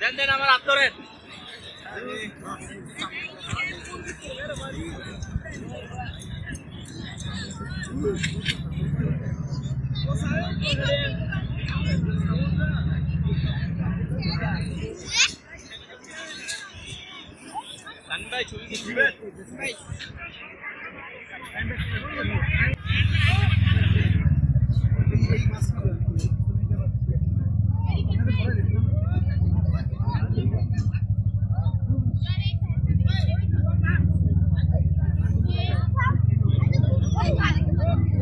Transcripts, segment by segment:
দেন দেন আমার আত্মরের Dann bei Entschuldigung.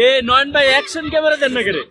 এ নয়ন ভাই অ্যাকশন ক্যামেরা দেন না করে